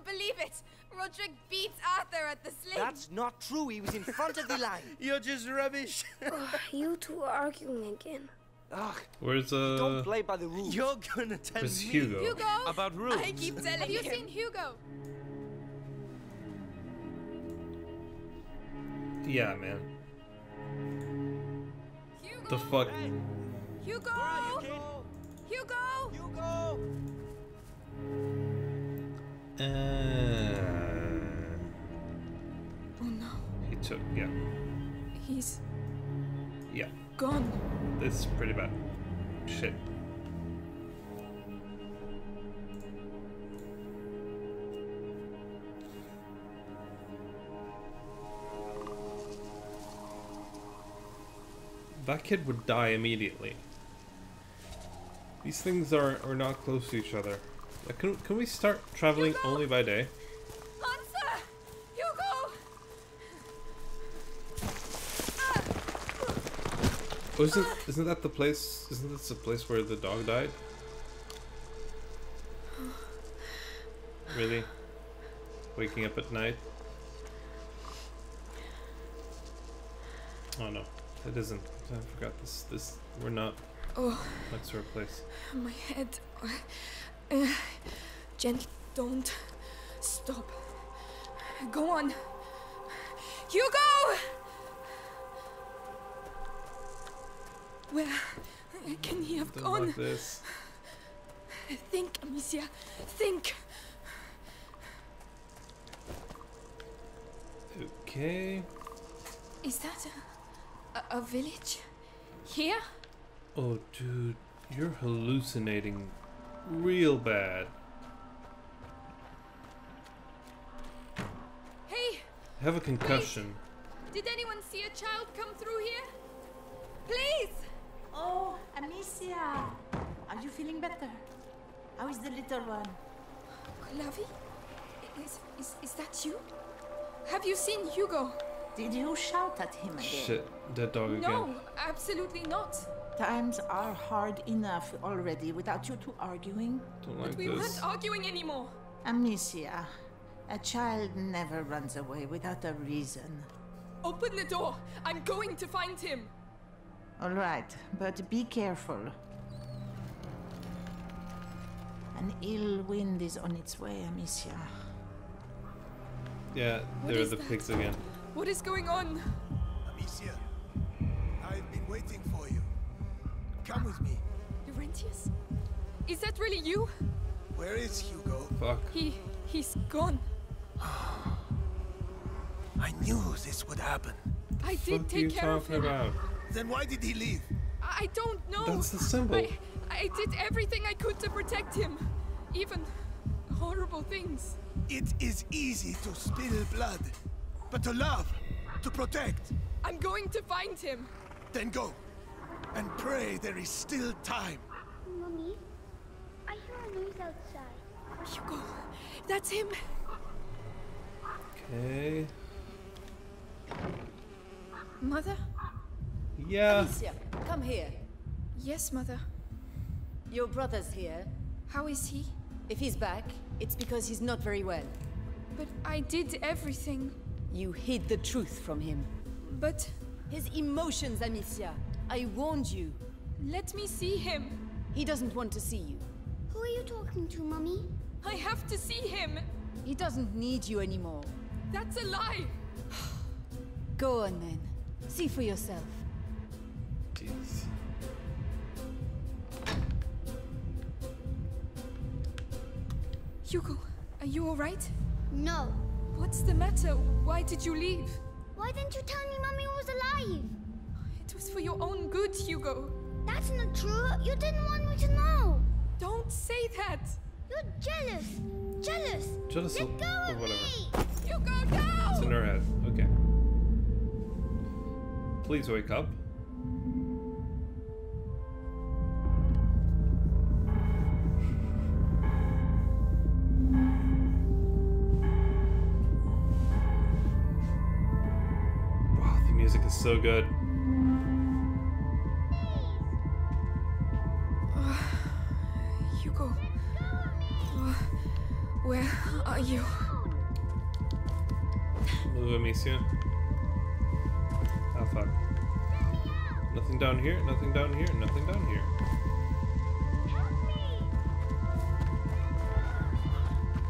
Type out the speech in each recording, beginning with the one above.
don't believe it. Rodric beats Arthur at the sling. That's not true. He was in front of the line. You're just rubbish. you two are arguing again. Ugh, Where's uh? don't play by the rules. You're gonna tell Where's me Hugo? Hugo. about rules. I keep telling Have you him. seen Hugo? Yeah, man. Hugo. The fuck? Hugo. Where are you, kid? Hugo. Hugo! Uh, Oh no, he took. Yeah, he's yeah. gone. This is pretty bad. Shit. That kid would die immediately. These things are, are not close to each other. Like, can, can we start traveling Hugo! only by day? Answer. Hugo. Oh, isn't, isn't that the place? Isn't this the place where the dog died? Really? Waking up at night? Oh no, it isn't. I forgot this. This we're not. Oh, That's our place. my head. Uh, gently, don't stop. Go on. Hugo! Where can he have gone? like this. Think, Amicia. Think. Okay. Is that a, a, a village? Here? Oh, dude, you're hallucinating real bad. Hey, I have a concussion. did anyone see a child come through here? Please. Oh, Amicia! Are you feeling better? How is the little one? Lavi? Is, is, is that you? Have you seen Hugo? Did you shout at him again? Shit, dead dog again. No, absolutely not. Times are hard enough already without you two arguing. Don't like but We this. weren't arguing anymore. Amicia, a child never runs away without a reason. Open the door. I'm going to find him. All right, but be careful. An ill wind is on its way, Amicia. Yeah, What there are the that? pigs again. What is going on? Amicia, I've been waiting for you. Come with me. Laurentius? Is that really you? Where is Hugo? Fuck. He. he's gone. I knew this would happen. I did Fuck take care of him. about? Then why did he leave? I I don't know. That's the symbol. I, I did everything I could to protect him. Even horrible things. It is easy to spill blood, but to love, to protect, I'm going to find him. then go. And pray there is still time. Mummy, I hear a noise outside. Hugo, that's him. Okay. Mother? Yeah. Amicia, come here. Yes, mother. Your brother's here. How is he? If he's back, it's because he's not very well. But I did everything. You hid the truth from him. But His emotions, Amicia. I warned you. let me see him. He doesn't want to see you. Who are you talking to, Mummy? I have to see him. He doesn't need you anymore. That's a lie. Go on then. See for yourself. Jeez. Hugo, are you alright? No. What's the matter? Why did you leave? Why didn't you tell me Mummy was alive? It was for your own good, Hugo. That's not true. You didn't want me to know. Don't say that. You're jealous. Jealous. Jealous Let of- go of of whatever. me. Hugo, It's in her head. Okay. Please wake up. Wow, the music is so good. Where are you? Move, Amicia. Ah, fuck. Nothing down here, nothing down here, nothing down here. Help me!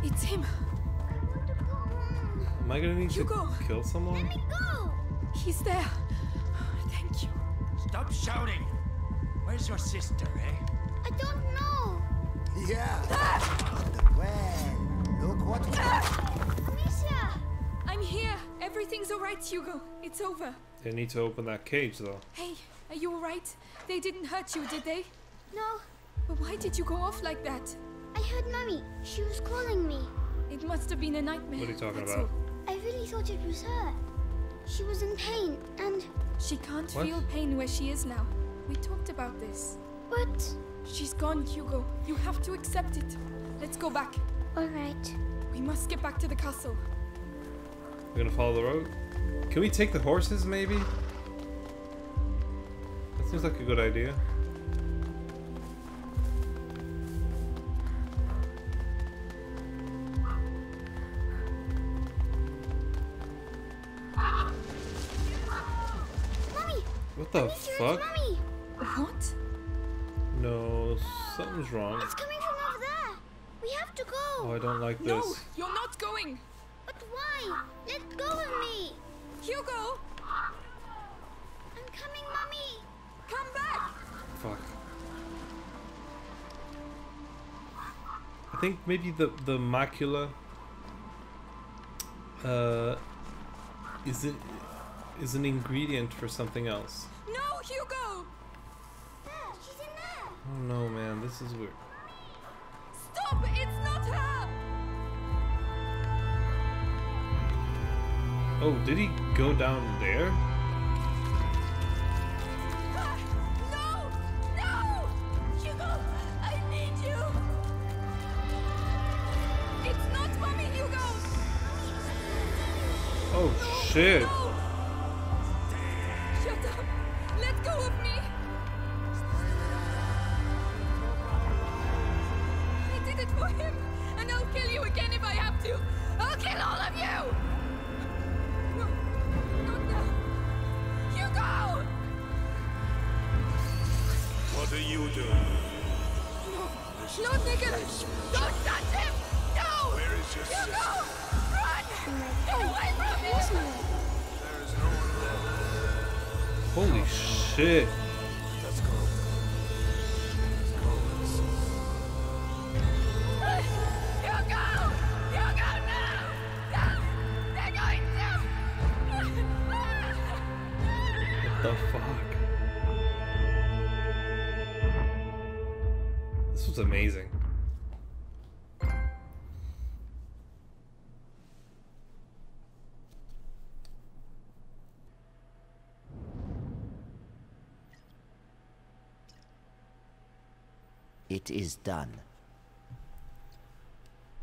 It's him. I want to go home. Am I gonna need Hugo. to kill someone? Let me go! He's there. Thank you. Stop shouting! Where's your sister, eh? I don't know. Yeah. well, look what we Amicia! I'm here. Everything's alright, Hugo. It's over. They need to open that cage though. Hey, are you alright? They didn't hurt you, did they? No, But why did you go off like that? I heard Mummy. She was calling me. It must have been a nightmare. What are you talking that's about? all. I really thought it was her. She was in pain, and. She can't What? feel pain where she is now. We talked about this. But. She's gone, Hugo. You have to accept it. Let's go back. Alright. We must get back to the castle. We're gonna follow the road. Can we take the horses, maybe? That seems like a good idea. What the fuck? it's What? No, something's wrong. It's coming from over there. We have to go. Oh, I don't like No, this. you're not going. But why? Let go of me. Hugo, I'm coming, Mummy. come back. Fuck. I think maybe the the macula uh is it is an ingredient for something else. No, Hugo. There, she's in there. Oh no, man, this is weird. Stop. It's Oh, did he go down there? Ah, No, It is done.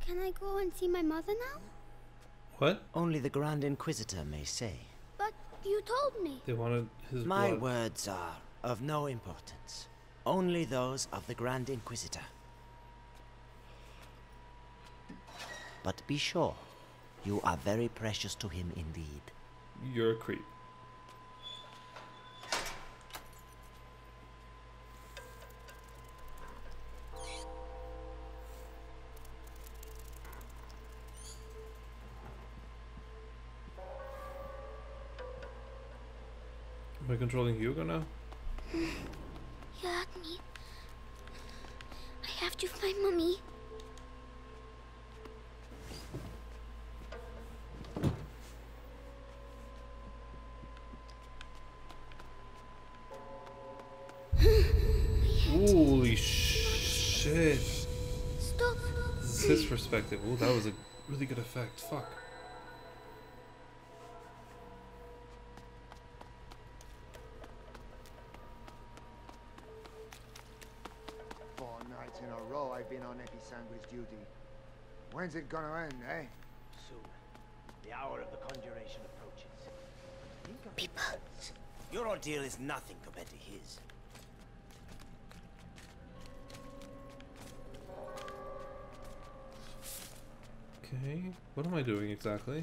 Can I go and see my mother now? What? Only the Grand Inquisitor may say. But you told me. They wanted his My blood. words are of no importance. Only those of the Grand Inquisitor. But be sure, you are very precious to him indeed. You're a creep. I controlling Hugo now? You hurt me. I have to find Mummy. Holy shit. Stop. This is his perspective. Oh, that was a really good effect. Fuck. Four nights in a row I've been on epi-sanguis duty. When's it gonna end, eh? Soon, the hour of the conjuration approaches. People. Your ordeal is nothing compared to his. Okay, what am I doing exactly?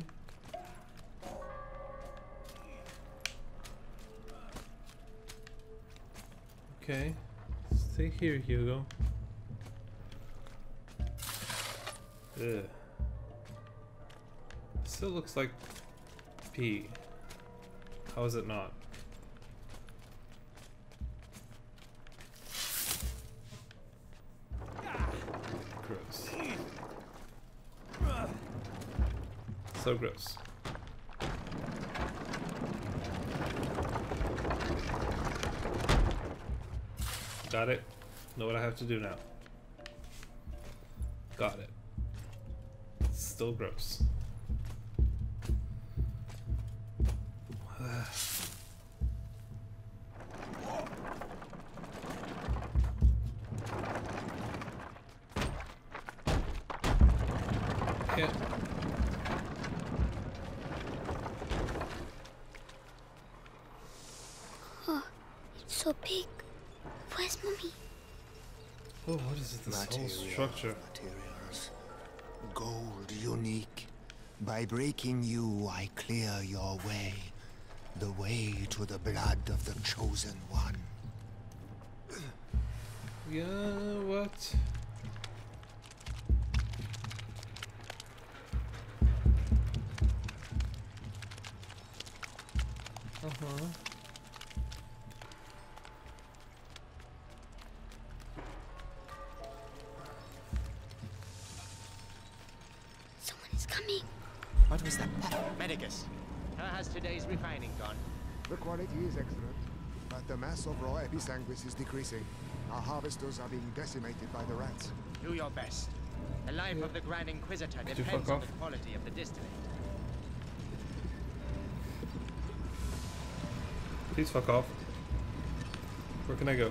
Okay, stay here, Hugo. Ugh. Still looks like pee. How is it not? Gross. So gross. Got it. Know what I have to do now. Got it. Still gross. yeah. Oh, it's so big. Where's mommy? Oh, what is it? This whole Material, structure. Materials. By breaking you, I clear your way. The way to the blood of the chosen one. Yeah, what? Was that? Medicus, how has today's refining gone? The quality is excellent, but the mass of raw episanguis is decreasing. Our harvesters are being decimated by the rats. Do your best. The life of the Grand Inquisitor you depends on the quality of the distillate. Please fuck off. Where can I go?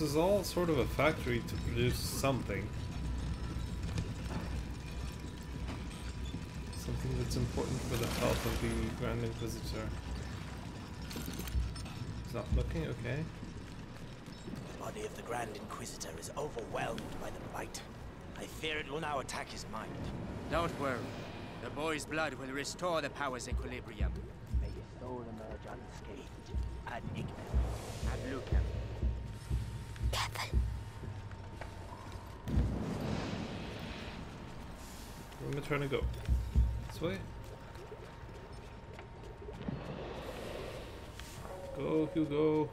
This this is all sort of a factory to produce something. Something that's important for the health of the Grand Inquisitor. He's not looking, okay. The body of the Grand Inquisitor is overwhelmed by the bite. I fear it will now attack his mind. Don't worry. The boy's blood will restore the power's equilibrium. Way? Go, Hugo.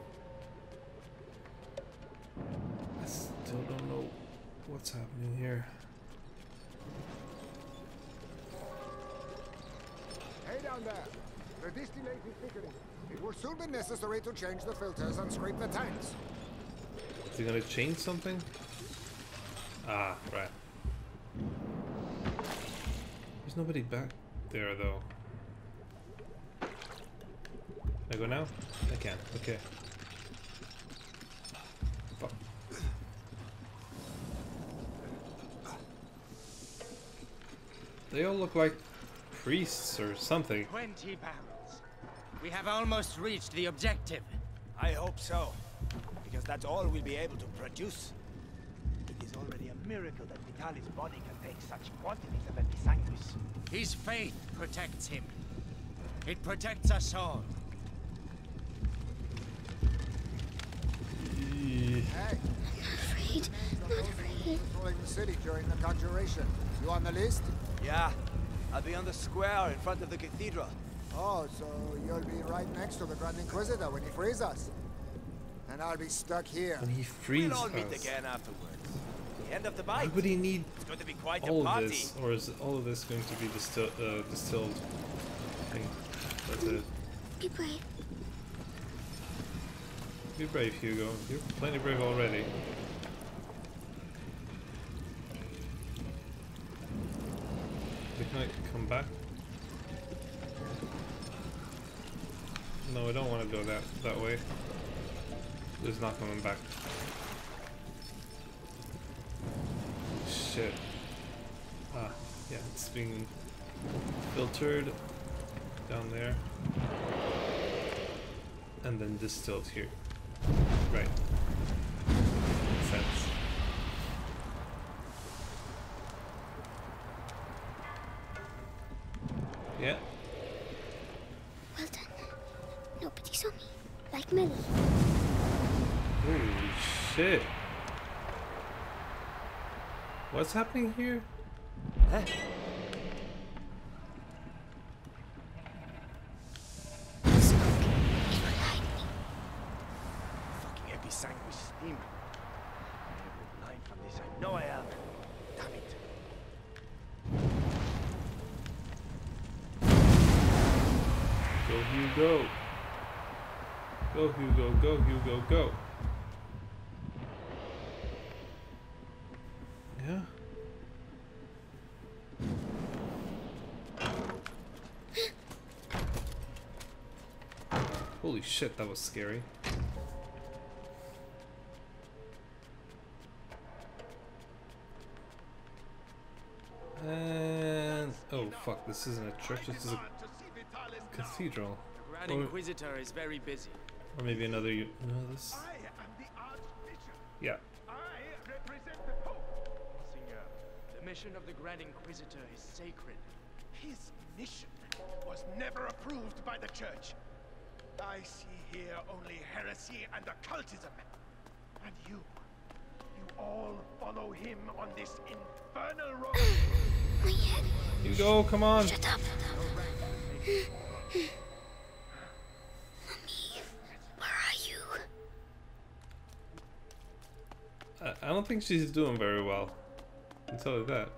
I still don't know what's happening here. Hey down there! The distillate is thickening. It will soon be necessary to change the filters and scrape the tanks. Is he gonna change something? Ah, right. There's nobody back there though. Can I go now? I can. Okay. Fuck. They all look like priests or something. Twenty barrels. We have almost reached the objective. I hope so. Because that's all we'll be able to produce. It is already a miracle that Vitali's body can take such quantities of episanguis. His faith protects him. It protects us all. Hey, Afraid. Not afraid. patrolling the city during the conjuration. You on the list? Yeah, I'll be on the square in front of the cathedral. Oh, so you'll be right next to the Grand Inquisitor when he frees us. And I'll be stuck here. And he frees we'll all meet again afterwards. The end of the Why bite. would he need It's going to be quite a all of this? Or is all of this going to be distil uh, distilled? I think that's it. Be brave. Be brave, Hugo. You're plenty brave already. We Can I come back? No, I don't want to go that that way. It's not coming back. Ah, yeah, it's being filtered down there. and then distilled here. Right. Makes sense. Yeah. Well done. Nobody saw me. Like Mélie. Holy shit. What's happening here? Huh? Fucking epi sanguis steam. I am blind from this. I know I am. Damn it. Go Hugo. Go Hugo, go Hugo, go. Yeah. Holy shit, that was scary. And oh fuck, this isn't a church, this is a cathedral. Grand Or, Inquisitor is very busy. or maybe another u- no this Yeah. Singer, the mission of the Grand Inquisitor is sacred. His mission was never approved by the church. I see here only heresy and occultism. And you, you all follow him on this infernal road. My head. Hugo, come on. Shut up. Where are you? I, I don't think she's doing very well. I can tell you that.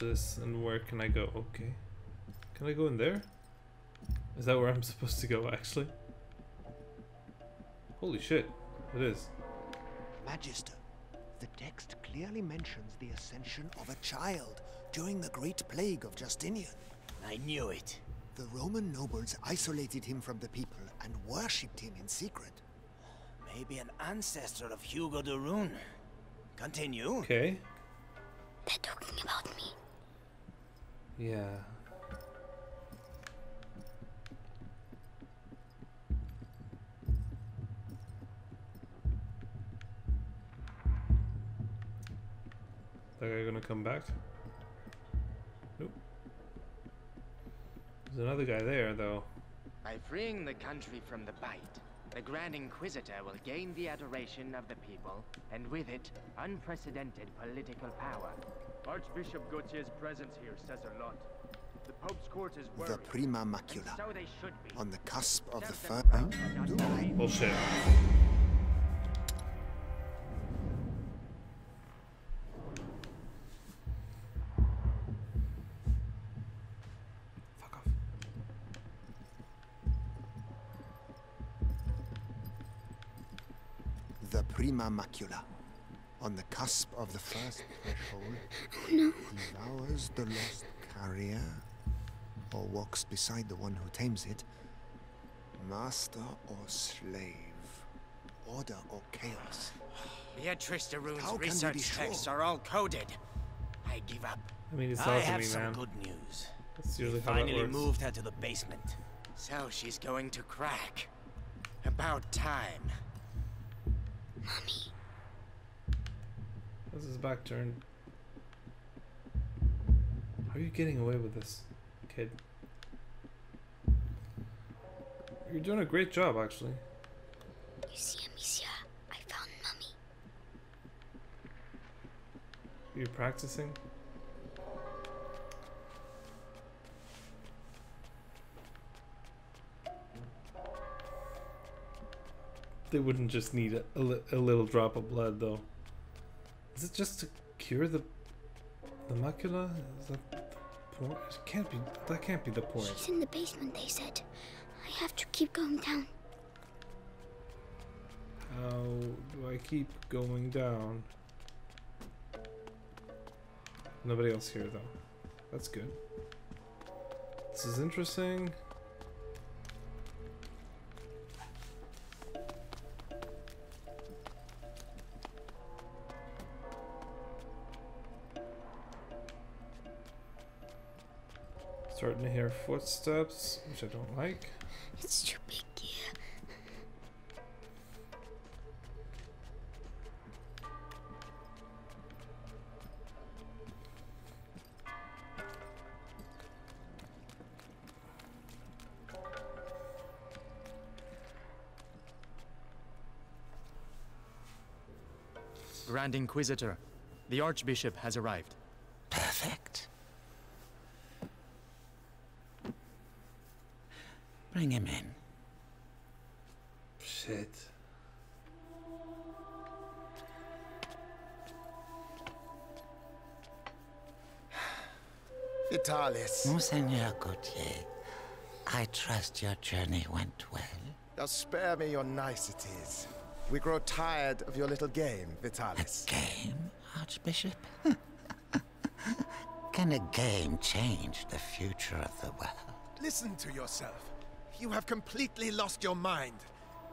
This and where can I go? Okay. Can I go in there? Is that where I'm supposed to go actually? Holy shit. It is. Magister, the text clearly mentions the ascension of a child during the Great Plague of Justinian. I knew it. The Roman nobles isolated him from the people and worshipped him in secret. Maybe an ancestor of Hugo de Rune. Continue. Okay. They're talking about me. Yeah. That guy gonna come back? Nope. There's another guy there though. By freeing the country from the Bite, the Grand Inquisitor will gain the adoration of the people, and with it, unprecedented political power. Archbishop Gautier's presence here says a lot. The Pope's court is worried. The Prima Macula, So they should be. on the cusp of the Serve first. them proud, but not brave. Bullshit. The Prima Macula, on the cusp of the first threshold, oh, devours the lost carrier, or walks beside the one who tames it, master or slave, order or chaos. Beatrice de Rune's How can we research sure? texts are all coded. I give up. I mean, it's I all have me, some man. good news. That's We usually that finally moved her to the basement. So she's going to crack. About time. Mommy. This is back turn. How are you getting away with this, kid? You're doing a great job, actually. You see, Amicia, I found Mummy. You're practicing. They wouldn't just need a, a, li- a little drop of blood, though. Is it just to cure the the macula? Is that the point? It can't be. That can't be the point. She's in the basement, they said. I have to keep going down. How do I keep going down? Nobody else here though. That's good. This is interesting. Starting to hear footsteps, which I don't like. It's too big here. Grand Inquisitor, the Archbishop has arrived. Bring him in. Shit. Vitalis. Monseigneur Gautier, I trust your journey went well. Now spare me your niceties. We grow tired of your little game, Vitalis. A game, Archbishop? Can a game change the future of the world? Listen to yourself. You have completely lost your mind.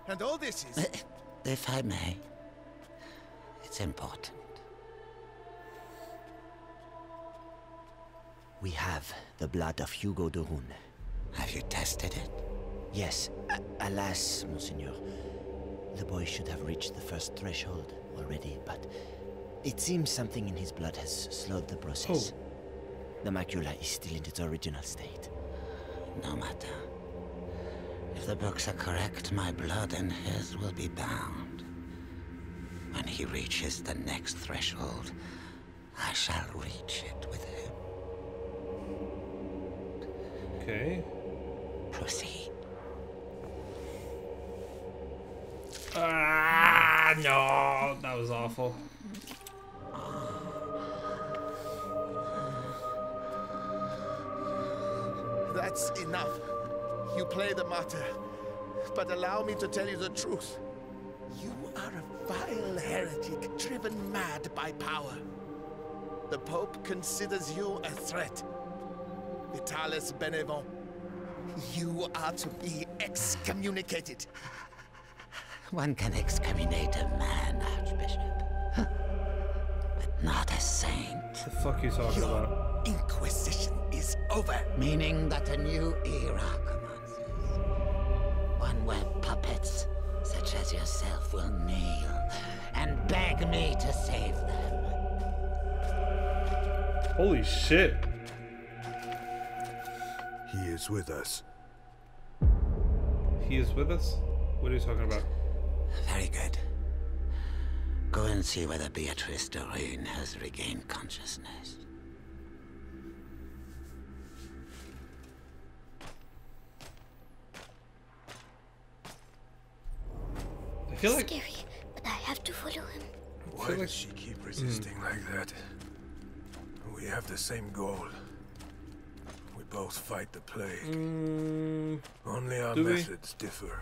And all this is... Uh, If I may, it's important. We have the blood of Hugo de Rune. Have you tested it? Yes. A- alas, Monseigneur. The boy should have reached the first threshold already, but it seems something in his blood has slowed the process. The macula is still in its original state. No matter. If the books are correct, my blood and his will be bound. When he reaches the next threshold, I shall reach it with him. Okay. Proceed. Ah, no, that was awful. That's enough. You play the martyr. But allow me to tell you the truth. You are a vile heretic driven mad by power. The Pope considers you a threat. Vitalis Benevent, you are to be excommunicated. One can excommunicate a man, Archbishop. but not a saint. The fuck you talking Your about? Inquisition is over. Meaning that a new era such as yourself, will kneel and beg me to save them. Holy shit. He is with us. He is with us? What are you talking about? Very good. Go and see whether Beatrice de Rune has regained consciousness. Feel like Scary, but I have to follow him. Why does she keep resisting like that? We have the same goal. We both fight the plague. Mm, Only our do we? methods differ.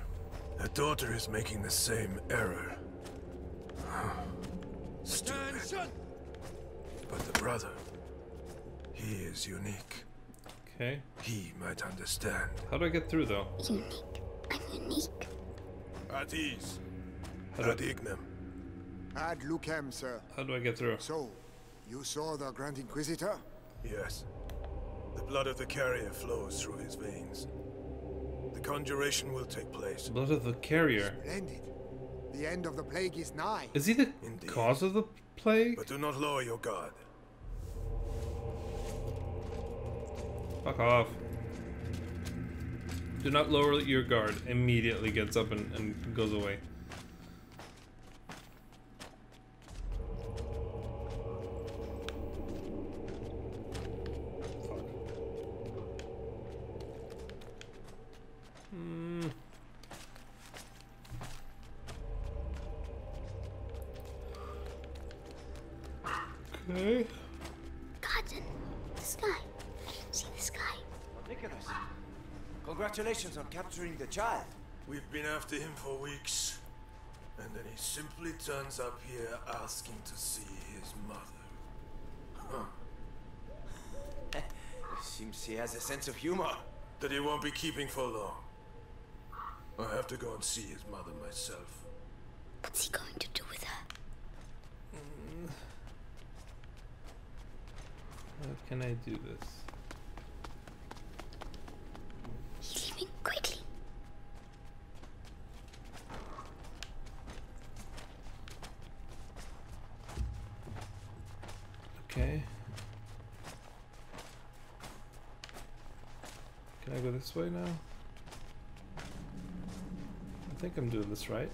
Her daughter is making the same error. Stupid. But the brother, he is unique. Okay. He might understand. How do I get through though? Unique. I'm unique. At ease. How do, Ad ignem. Ad lucem, sir. how do I get through? So, you saw the Grand Inquisitor? Yes. The blood of the carrier flows through his veins. The conjuration will take place. Blood of the carrier. Splendid. The end of the plague is nigh. Is he the cause of the plague? But do not lower your guard. Fuck off. Do not lower your guard. Immediately gets up and, and goes away. We've been after him for weeks. And then he simply turns up here asking to see his mother. Huh. Seems he has a sense of humor. That he won't be keeping for long. I have to go and see his mother myself. What's he going to do with her? Mm. How can I do this? Can I go this way now? I think I'm doing this right.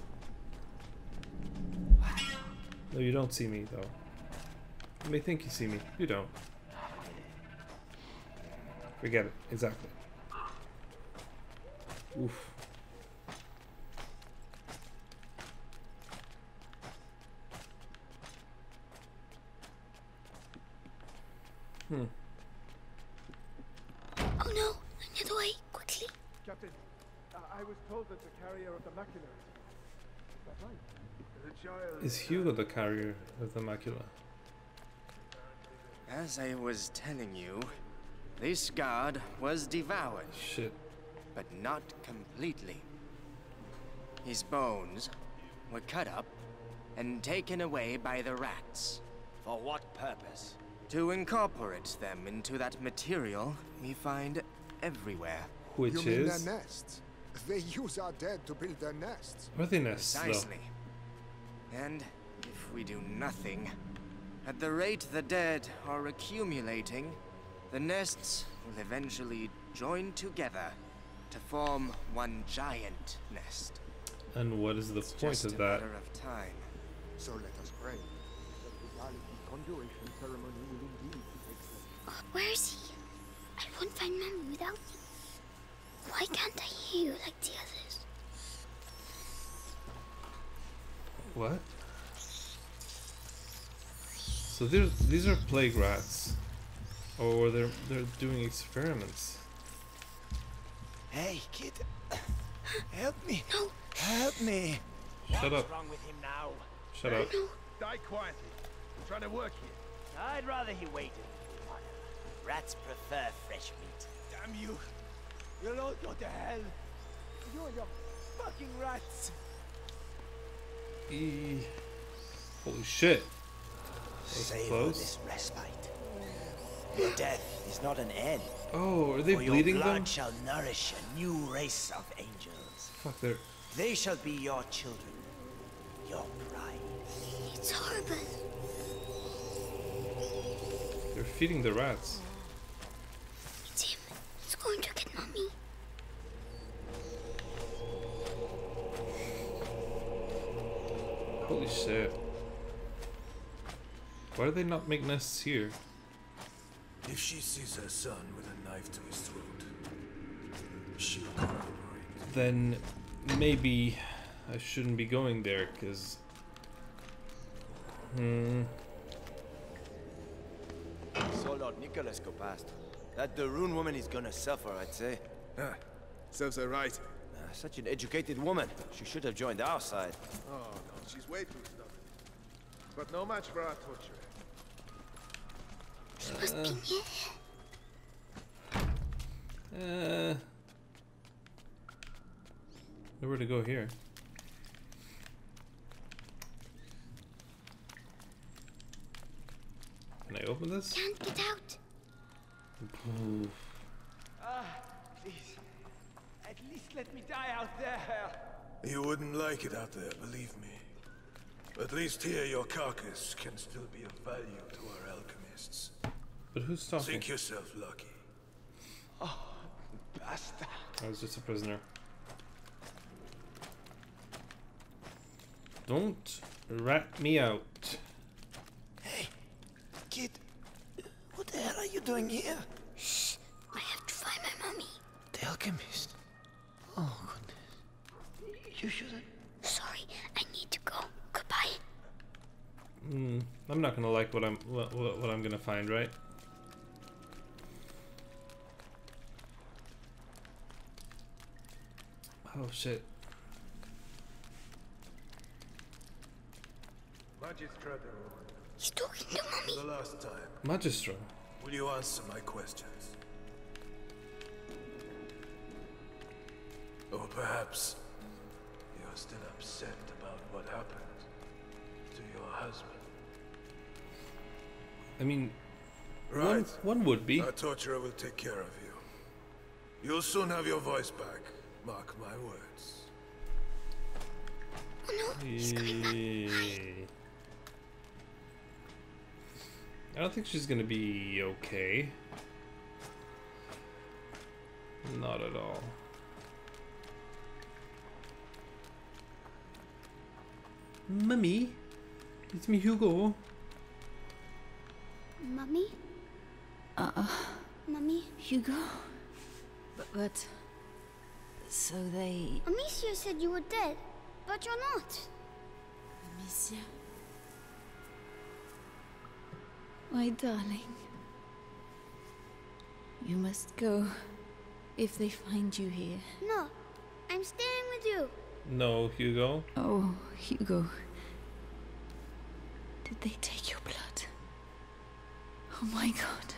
No, you don't see me though. You may think you see me. You don't. Forget it. Exactly. Oof. Hmm. Oh no! Another way! Quickly! Captain, uh, I was told that the carrier of the macula. Is that right? The child. Is Hugo the carrier of the macula? As I was telling you, this god was devoured. Shit. But not completely. His bones were cut up and taken away by the rats. For what purpose? To incorporate them into that material we find everywhere. Which you mean is? their nests? They use our dead to build their nests. Are they nests though? Precisely. And if we do nothing, at the rate the dead are accumulating, the nests will eventually join together to form one giant nest. And what is the It's point just of a that? matter of time. So let us pray. The Vitality conjuration ceremony will indeed take place. Oh, where is he? I won't find Mommy without him. Why can't I hear you like the others? What? So these these are plague rats, oh, or they're they're doing experiments. Hey, kid. Help me. No. Help me. Shut What's up. wrong with him now? Shut up. Die quietly. I'm trying to work here. I'd rather he waited. Rats prefer fresh meat. Damn you. You'll all go to hell. You and your fucking rats. E Holy shit. That Savor close. this respite. Your death is not an end. Oh, are they for bleeding your blood them? shall nourish a new race of angels. Fuck, they're They shall be your children. Your pride. It's horrible. they're feeding the rats. Why do they not make nests here? If she sees her son with a knife to his throat, she'll corroborate. Then maybe I shouldn't be going there, because. Hmm. So Lord Nicholas go past. That the rune woman is gonna suffer, I'd say. Ah, serves her right. Uh, such an educated woman. She should have joined our side. Oh, no, she's way too stubborn. But no match for our torture. He must be near. Uh. Nowhere to go here. Can I open this? Can't get out. Oof. Ah, please. At least let me die out there. You wouldn't like it out there, believe me. At least here your carcass can still be of value to our alchemists. But who's talking? Think yourself lucky. Oh, bastard. I was just a prisoner. Don't rat me out. Hey, kid. What the hell are you doing here? Shh. I have to find my mommy. The alchemist. Oh, goodness. You shouldn't. Sorry, I need to go. Goodbye. Hmm. I'm not gonna like what I'm what, what, what I'm gonna find, right? Oh shit. Magistra He's talking to For mommy. the last time, Magistro. will you answer my questions? Or perhaps you're still upset about what happened to your husband. I mean, one Right. one would be. Our torturer will take care of you. You'll soon have your voice back. Mark my words. Oh no, he's coming back. I don't think she's gonna be okay. Not at all. Mummy, it's me Hugo. Mummy? Uh, uh, Mummy? Hugo? But, but... So they... Amicia said you were dead, but you're not. Amicia? My darling. You must go. If they find you here. No, I'm staying with you. No, Hugo. Oh, Hugo. Did they take your blood? Oh my god.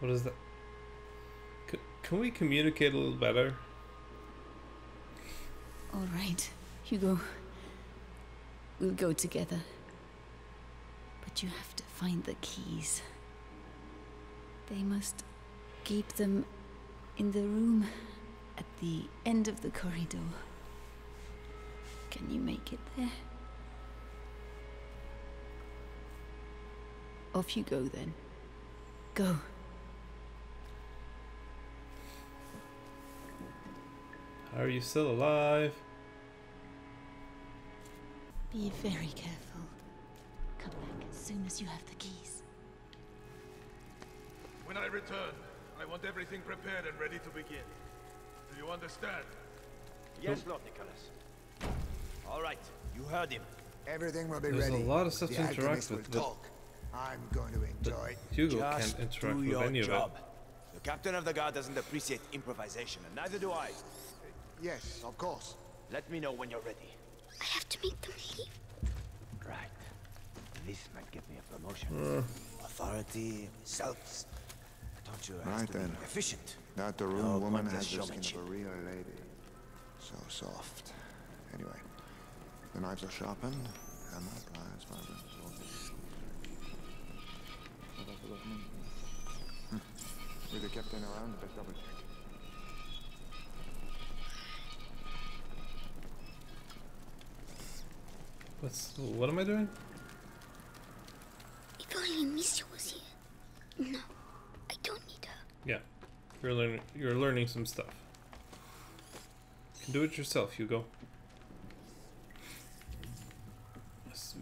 What is that? Can we communicate a little better? All right, Hugo. We'll go together. But you have to find the keys. They must keep them in the room at the end of the corridor. Can you make it there? Off you go then. Go. Are you still alive? Be very careful. Come back as soon as you have the keys. When I return, I want everything prepared and ready to begin. Do you understand? Yes, Lord Nicholas. All right, you heard him. Everything will be There's ready. There's a lot of stuff the to interact with, will but- talk. I'm going to enjoy. Hugo Just can't interact do with your any job. of it. The captain of the guard doesn't appreciate improvisation, and neither do I. Yes, of course. Let me know when you're ready. I have to make them leave. Right. This might get me a promotion. Uh. Authority, results. Don't you have Right to then. be efficient? That the room No woman pointless has the skin showmanship. of a real lady. So soft. Anyway, the knives are sharpened, and my pliers vibrant. Hmm. With the captain around, let's double check. What's what am I doing? If only Amicia was here. No, I don't need her. Yeah, you're learning. You're learning some stuff. You can do it yourself, Hugo.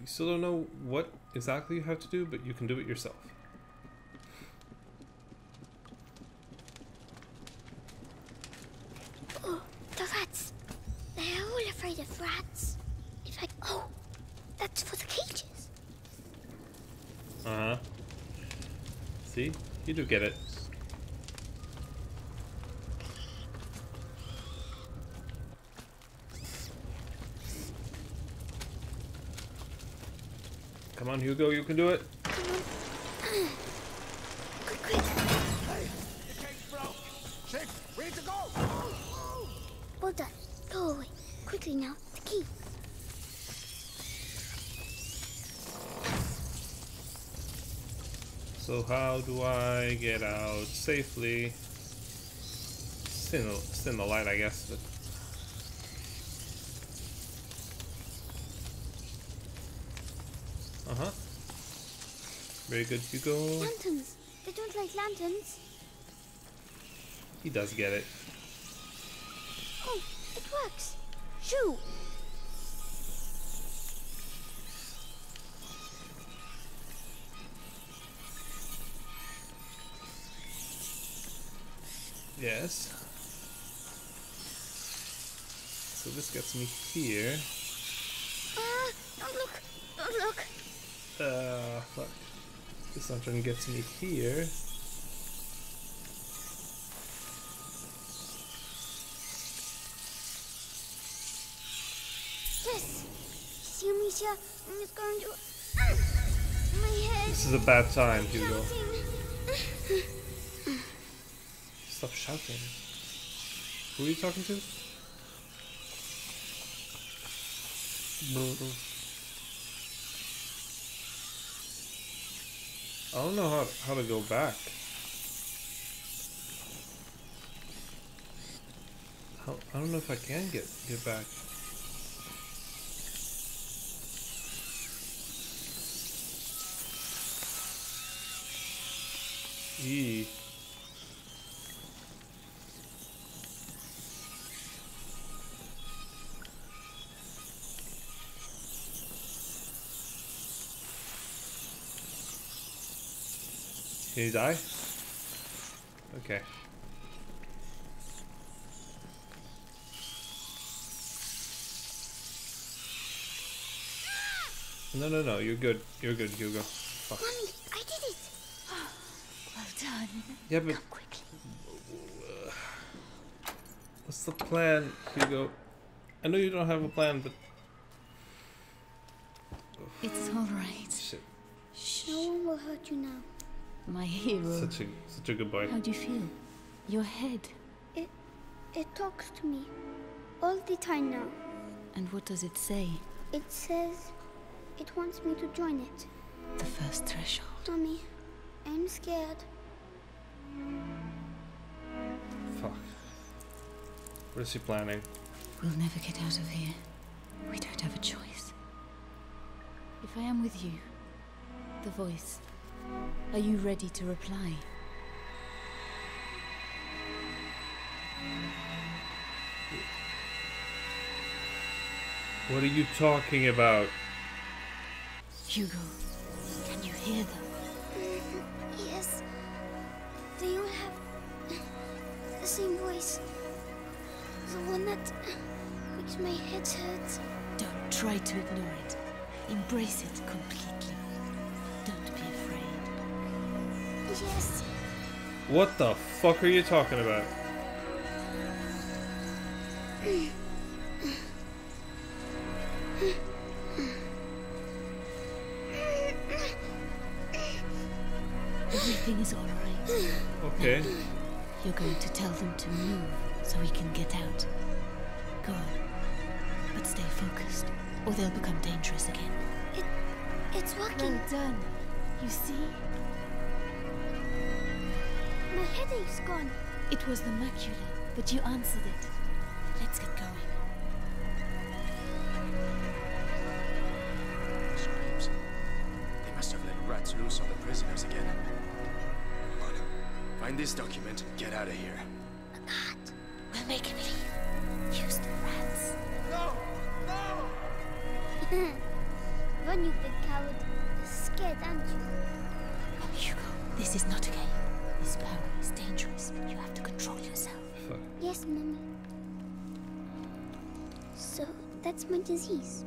You still don't know what exactly you have to do, but you can do it yourself. Oh, the rats. They're all afraid of rats. In fact, oh, that's for the cages. Uh huh. See, you do get it. On, you can do it. Quick, quick. Shit, we need to go! Well done. Go away. Quickly now. The key. So how do I get out safely? In the, in the light, I guess, but... Very good, Hugo. Lanterns. They don't like lanterns. He does get it. Oh, it works. Shoo. Yes. So this gets me here. Ah, don't look. Don't look. Uh, fuck. This lantern gets me here. Yes. See, Amicia? I'm just going to. Ah, my head. This is a bad time, Hugo. Shouting. Stop shouting. Who are you talking to? I don't know how, how to go back. I don't know if I can get get back. Eee. Can you die? Okay. No, no, no. You're good. You're good, Hugo. Fuck. Mommy, I did it. Well done. Yeah, but what's the plan, Hugo? I know you don't have a plan, but It's all right. shit, No one will hurt you now. My hero. such a such a good boy. How do you feel? Your head. It, it talks to me all the time now. And what does it say? It says it wants me to join it. The first threshold. Tommy, I'm scared. Fuck. What is he planning? We'll never get out of here. We don't have a choice. If I am with you, the voice, are you ready to reply? What are you talking about? Hugo, can you hear them? Yes. They all have the same voice. The one that makes my head hurt. Don't try to ignore it. Embrace it completely. Yes. What the fuck are you talking about? Everything is all right. Okay. You're going to tell them to move so we can get out. Go on. But stay focused, or they'll become dangerous again. It, it's working. Well done. You see? My headache's gone. It was the macula, but you answered it. Let's get going. Screams. They must have let rats loose on the prisoners again. Come on. Find this document and get out of here. We'll make him leave. Use the rats. No! No! Run, you big coward. You're scared, aren't you? Oh, Hugo, this is not a game. This power is dangerous. You have to control yourself. Fuck. Yes, Mommy. So, that's my disease.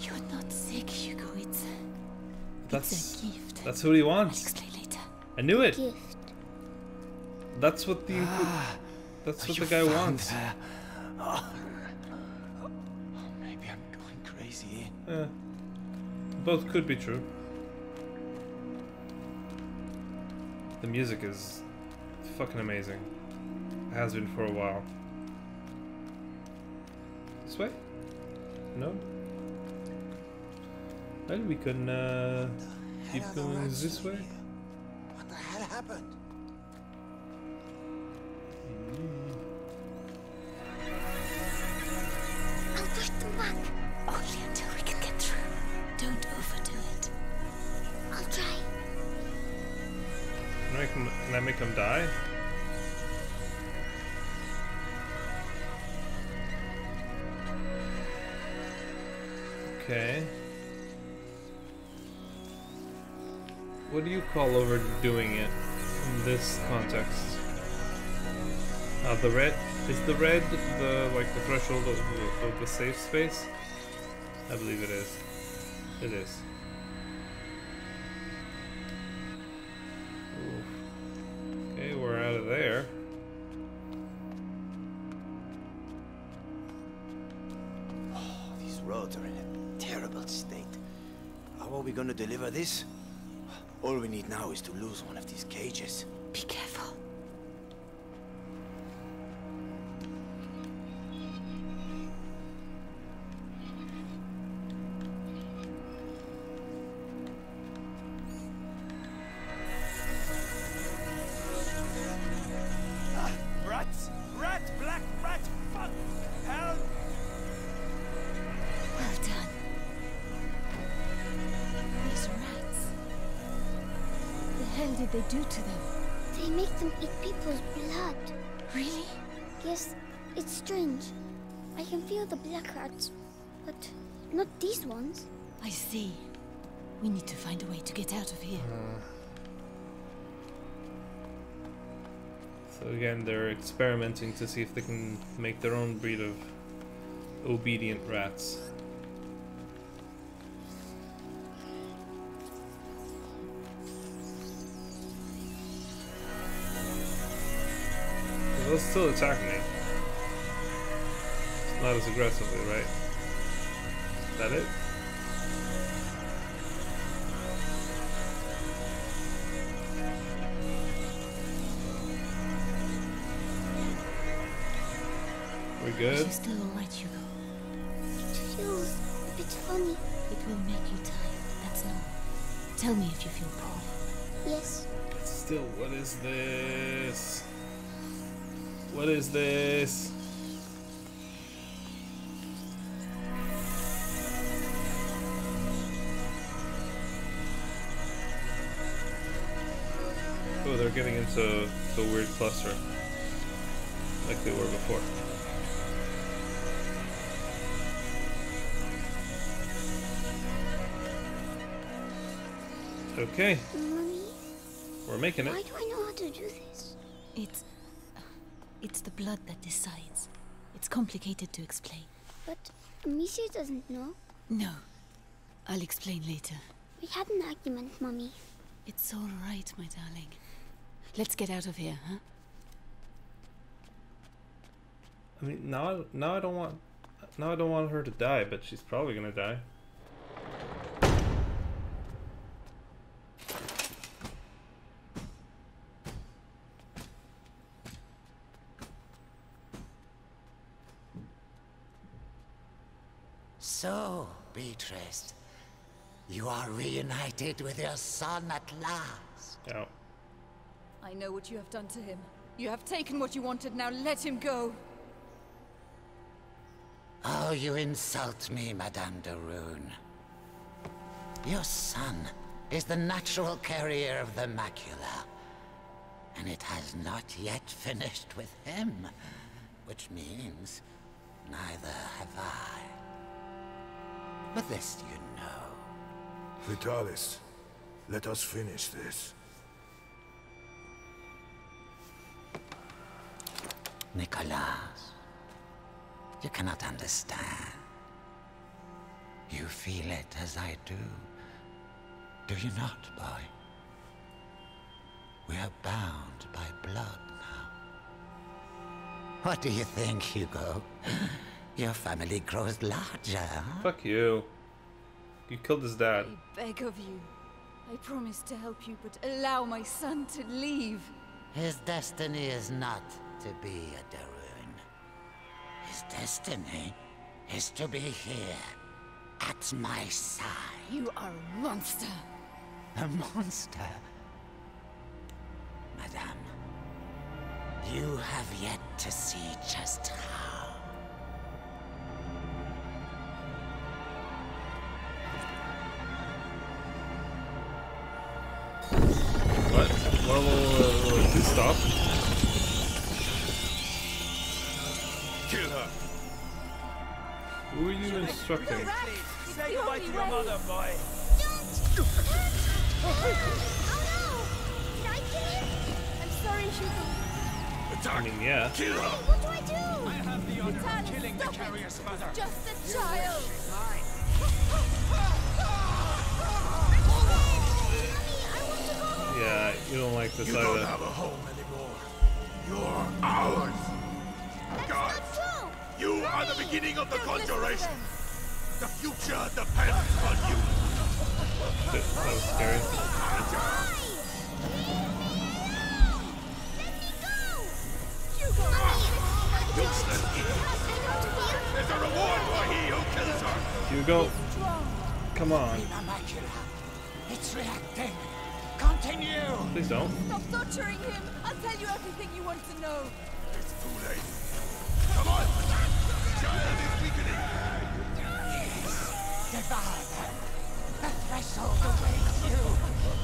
You're not sick, Hugo. It's That's it's a gift. that's what he wants. Explain later. I knew it. Gift. That's what the ah, that's what the guy wants. Ah. Maybe I'm going crazy. Yeah. Both could be true. The music is fucking amazing. It Has been for a while. This way? No? Well, we can uh, keep hell are the going this way. You overdoing it in this context? Uh, the red is the red the like the threshold of the, of the safe space? I believe it is. It is. Oof. Okay, we're out of there. Oh, these roads are in a terrible state. How are we gonna deliver this? All we need now is to lose one of these cages. Be careful. The but not these ones. I see. We need to find a way to get out of here. Uh, so again, they're experimenting to see if they can make their own breed of obedient rats. They'll still attack me. Not as aggressively, right? Is that it? We're good. you still alright, Hugo? It feels a bit funny. It will make you tired. That's normal. Tell me if you feel poorly. Yes. Still, what is this? What is this? Getting into the weird cluster. Like they were before. Okay, Mommy, we're making it. why do I know how to do this? It's. It's the blood that decides. It's complicated to explain. But Amicia doesn't know. No. I'll explain later. We had an argument, Mommy. It's all right, my darling. Let's get out of here, huh? I mean, now, I- now I don't want, now I don't want her to die, but she's probably gonna die. So, Beatrice, you are reunited with your son at last. Yeah. I know what you have done to him. You have taken what you wanted, now let him go. Oh, you insult me, Madame de Rune. Your son is the natural carrier of the macula. And it has not yet finished with him. Which means neither have I. But this you know. Vitalis, let us finish this. Nicholas, you cannot understand. You feel it as I do. Do you not, boy? We are bound by blood now. What do you think, Hugo? Your family grows larger, huh? Fuck you. You killed his dad. I beg of you. I promise to help you, but allow my son to leave. His destiny is not to be a de Rune. His destiny is to be here, at my side. You are a monster. A monster? Madame, you have yet to see just how. What? Well, uh, please stop. You instructing? Say goodbye to your mother, boy. I'm sorry, Hugo. I mean, yeah. Kill her. What do I do? I have the honor of killing the carrier's mother. Just a child. Yeah, you don't like this You don't have a home anymore. You're ours. God, you are the beginning of the conjuration. The future depends on you. Shit, that was scary. Useless idiot. There's a reward for he who kills her. Hugo, come on. It's reacting. Continue. Please don't. Stop torturing him. I'll tell you everything you want to know. It's too late. Come on. Child is weakening. Devour them. The threshold awaits you.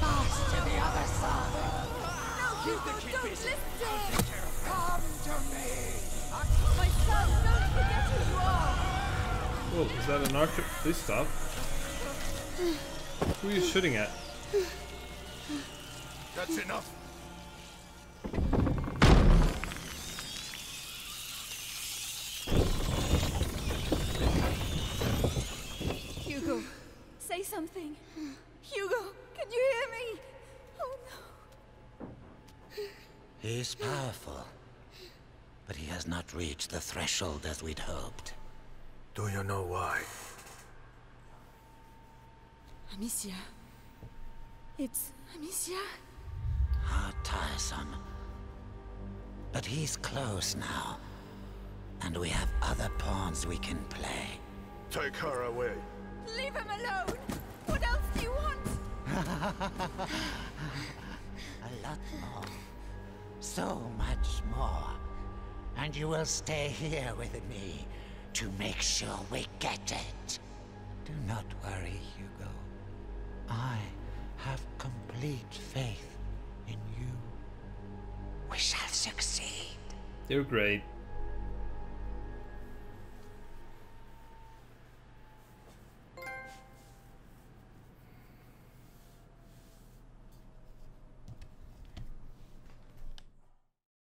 Pass to the other side. No, don't listen. Come to me. My son, don't forget who you are. Whoa, is that an archer? Please stop. Who are you shooting at? That's enough. saying? Hugo, can you hear me? Oh no. He's powerful, but he has not reached the threshold as we'd hoped. Do you know why? Amicia. It's Amicia. How tiresome. But he's close now. And we have other pawns we can play. Take her away. Leave him alone. What else do you want? A lot more. So much more. And you will stay here with me to make sure we get it. Do not worry, Hugo. I have complete faith in you. We shall succeed. You're great.